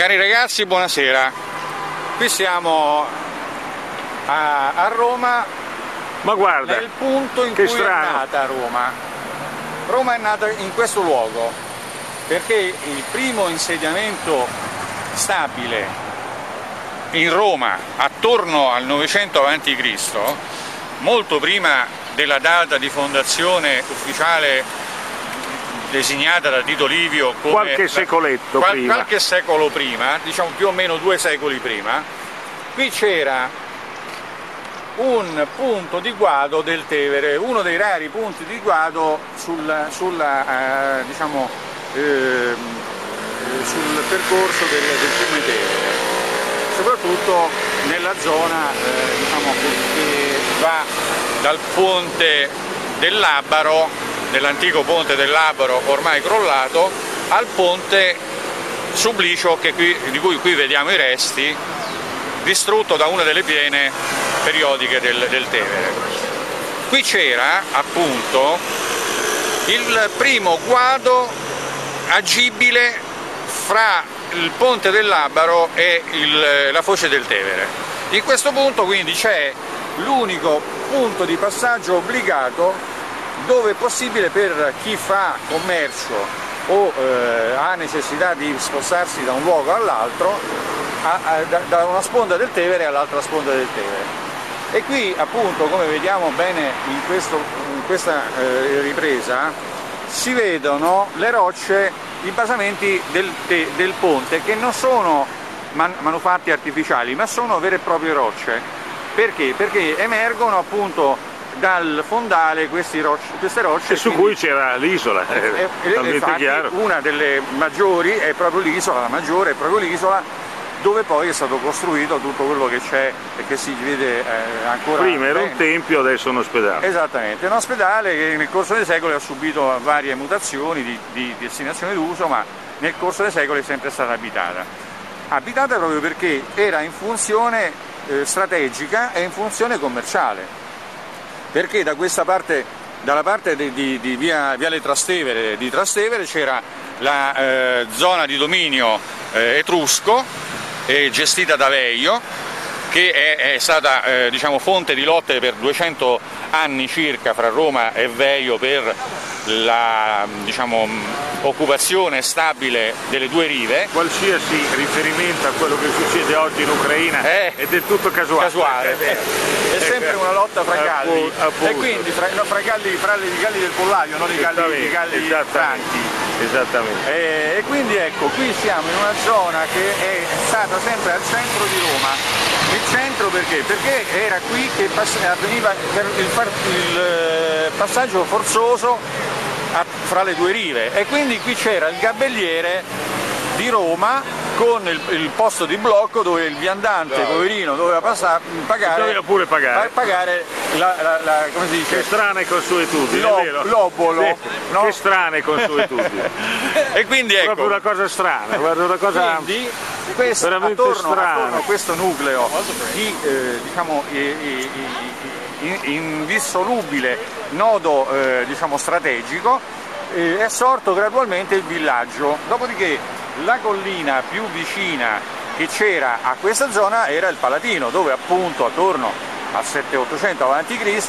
Cari ragazzi, buonasera. Qui siamo a, a Roma, Ma guarda, nel punto in cui strano. è nata Roma. Roma è nata in questo luogo perché il primo insediamento stabile in Roma attorno al 900 a.C., molto prima della data di fondazione ufficiale designata da Tito Livio come Qualche secoletto qual- prima. qualche secolo prima, diciamo più o meno due secoli prima, qui c'era un punto di guado del Tevere, uno dei rari punti di guado sul, sulla, eh, diciamo, eh, sul percorso del, del fiume Tevere, soprattutto nella zona eh, diciamo, che va dal ponte del Labaro, dell'antico ponte del Labaro ormai crollato, al ponte Sublicio qui- di cui qui vediamo i resti, distrutto da una delle piene periodiche del, del Tevere. Qui c'era appunto il primo guado agibile fra il ponte del Labaro e il- la foce del Tevere. In questo punto quindi c'è l'unico punto di passaggio obbligato dove è possibile per chi fa commercio o eh, ha necessità di spostarsi da un luogo all'altro, da, da una sponda del Tevere all'altra sponda del Tevere. E qui appunto, come vediamo bene in, questo- in questa eh, ripresa, si vedono le rocce, i basamenti del, del ponte che non sono man- manufatti artificiali, ma sono vere e proprie rocce. Perché? Perché emergono appunto dal fondale rocce- queste rocce. E su quindi- cui c'era l'isola, è e- talmente infatti chiaro. una delle maggiori è proprio l'isola, la maggiore è proprio l'isola dove poi è stato costruito tutto quello che c'è e che si vede eh, ancora Prima era un tempio, adesso è un ospedale. Esattamente, un ospedale che nel corso dei secoli ha subito varie mutazioni di, di destinazione d'uso, ma nel corso dei secoli è sempre stata abitata. Abitata proprio perché era in funzione eh, strategica e in funzione commerciale, perché da questa parte, dalla parte di, di- di via, Viale Trastevere, di Trastevere c'era la eh, zona di dominio eh, etrusco eh, gestita da Veio, che è, è stata eh, diciamo, fonte di lotte per 200 anni circa fra Roma e Veio per la diciamo, occupazione stabile delle due rive. Qualsiasi riferimento a quello che succede oggi in Ucraina Eh, è del tutto casuale. casuale. È vero. È sempre una lotta fra galli e quindi fra, no, fra i galli, fra i galli del pollaio, non i galli, i galli Esattamente, franchi. esattamente. E, e quindi ecco, qui siamo in una zona che è stata sempre al centro di Roma. Il centro perché? Perché era qui che avveniva il, il, eh, passaggio forzoso a- fra le due rive e quindi qui c'era il gabelliere di Roma con il, il posto di blocco dove il viandante, poverino, doveva passare, pagare, Doveva pure pagare. pa- pagare la, la- la- come si dice? Che strane consuetudini, l'obolo, Sì, no? Che strane consuetudini. e quindi ecco, Proprio una cosa strana, guarda una cosa... Quindi questo, attorno, attorno a questo nucleo di eh, diciamo, indissolubile nodo eh, diciamo, strategico eh, è sorto gradualmente il villaggio. Dopodiché la collina più vicina che c'era a questa zona era il Palatino, dove appunto attorno al 700-800 a.C.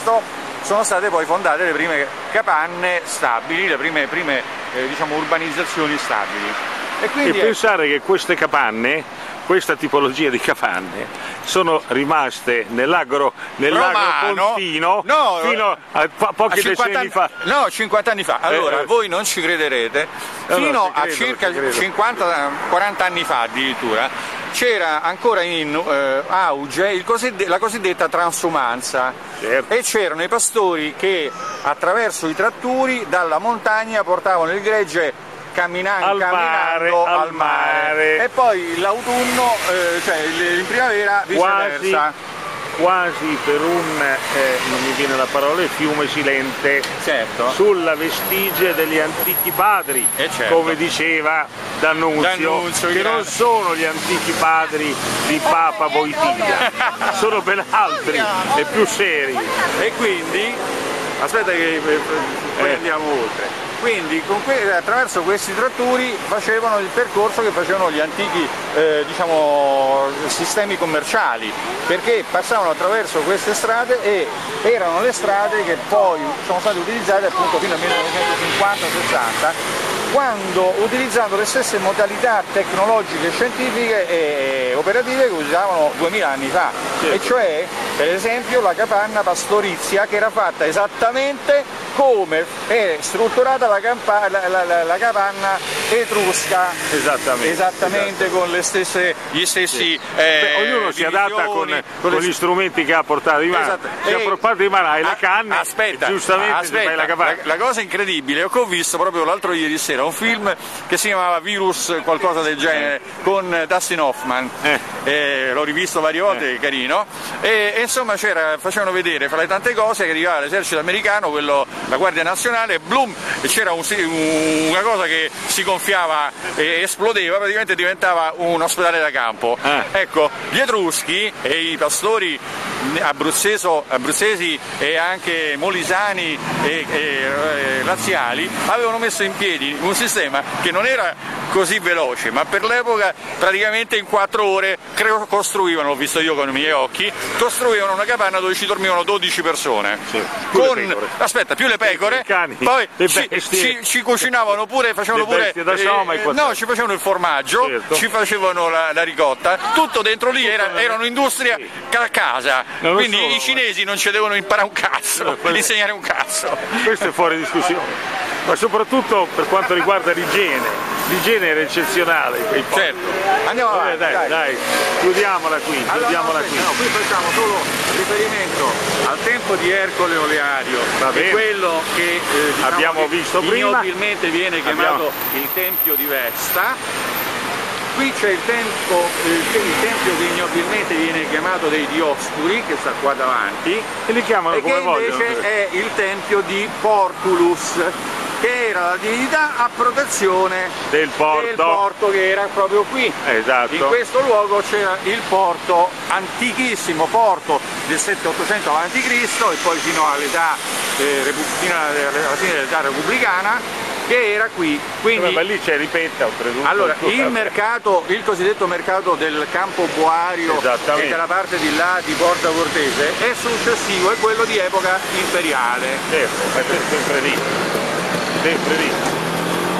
sono state poi fondate le prime capanne stabili, le prime, prime, eh, diciamo, urbanizzazioni stabili. E E quindi ecco, pensare che queste capanne, questa tipologia di capanne, sono rimaste nell'agro, pontino No, fino a po- pochi a 50 decenni fa. No, 50 anni fa. Allora, Eh, eh. voi non ci crederete, no, fino ci a credo, circa ci credo. 50-40 anni fa addirittura, c'era ancora in eh, auge cosidd- la cosiddetta transumanza Certo. e c'erano i pastori che attraverso i tratturi dalla montagna portavano il gregge camminando, Al camminando mare, al mare. e poi l'autunno, eh, cioè in primavera Quasi, viceversa. quasi per un, eh, non mi viene la parola, fiume silente, Certo. sulla vestigia degli antichi padri, Eh, certo. come diceva D'Annunzio, D'Annunzio, che non sono gli antichi padri di Papa Voitiglia, sono ben altri e più seri. E quindi, aspetta che eh, poi Eh. andiamo oltre. Quindi que attraverso questi tratturi facevano il percorso che facevano gli antichi eh, diciamo, sistemi commerciali, perché passavano attraverso queste strade e erano le strade che poi sono state utilizzate appunto fino al 1950-60 quando utilizzando le stesse modalità tecnologiche, scientifiche e operative che usavano 2000 anni fa, certo. e cioè per esempio la capanna pastorizia che era fatta esattamente come è strutturata la, la, la, la capanna etrusca esattamente, esattamente, con le stesse, gli stessi sì. eh, Beh, ognuno si adatta con, con, gli strumenti che ha portato in mano esatto. si ha portato in mano hai la canna aspetta, giustamente aspetta, la capanna la, cosa incredibile è che ho visto proprio l'altro ieri sera un film che si chiamava Virus qualcosa del genere eh. con Dustin Hoffman eh. Eh, l'ho rivisto varie volte, eh. carino e, e insomma facevano vedere fra le tante cose che arrivava l'esercito americano quello la Guardia Nazionale, Bloom, c'era un, una cosa che si gonfiava e esplodeva, praticamente diventava un ospedale da campo. Ah. Ecco, gli Etruschi e i pastori abruzzesi e anche molisani e, e, e laziali avevano messo in piedi un sistema che non era così veloce, ma per l'epoca praticamente in quattro ore costruivano, l'ho visto io con i miei occhi, costruivano una capanna dove ci dormivano 12 persone. Sì, con, aspetta, più le pecore, cani, poi le ci, ci, ci, cucinavano pure, facevano pure, da soma, eh, no, ci facevano il formaggio, certo. ci facevano la, la, ricotta, tutto dentro lì era, erano industria sì. a casa, non quindi solo, i cinesi non ci devono imparare un cazzo, no, insegnare un cazzo. Questo è fuori discussione ma soprattutto per quanto riguarda l'igiene, l'igiene era eccezionale. Certo, andiamo avanti. Dai, dai, dai, chiudiamola qui, allora, chiudiamola no, qui. No, qui facciamo solo riferimento al tempo di Ercole Oleario, che è quello che eh, diciamo abbiamo che visto prima. Viene chiamato abbiamo... il Tempio di Vesta qui c'è il, tempo, il, tempio che ignobilmente viene chiamato dei Dioscuri, che sta qua davanti, e li chiamano e come che invece vogliono. è il tempio di Porculus, che era la divinità a protezione del porto. del porto che era proprio qui. Esatto. In questo luogo c'era il porto, antichissimo porto del 7-800 a.C. e poi fino all'età eh, fino alla fine dell'età repubblicana che era qui. Quindi, ma lì c'è ripetta oltretutto. Allora, il mercato, il cosiddetto mercato del campo Boario e della parte di là di Porta Cortese è successivo, è quello di epoca imperiale. Certo, è sempre lì, sempre lì.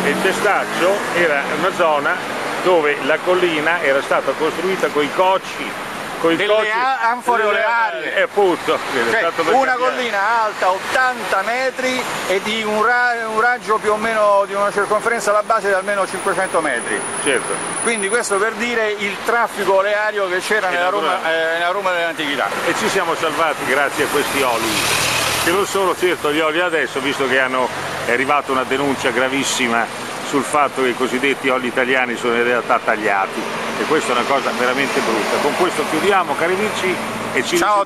E il Testaccio era una zona dove la collina era stata costruita con i cocci con delle cocci, anfore olearie. E appunto, cioè, una collina alta 80 metri e di un, ra un, raggio più o meno di una circonferenza alla base di almeno 500 metri. Certo. Quindi questo per dire il traffico oleario che c'era nella, eh, nella Roma dell'antichità. E ci siamo salvati grazie a questi oli che non sono certo gli oli adesso, visto che hanno, è arrivata una denuncia gravissima sul fatto che i cosiddetti oli italiani sono in realtà tagliati e questa è una cosa veramente brutta. Con questo chiudiamo cari amici e ci Ciao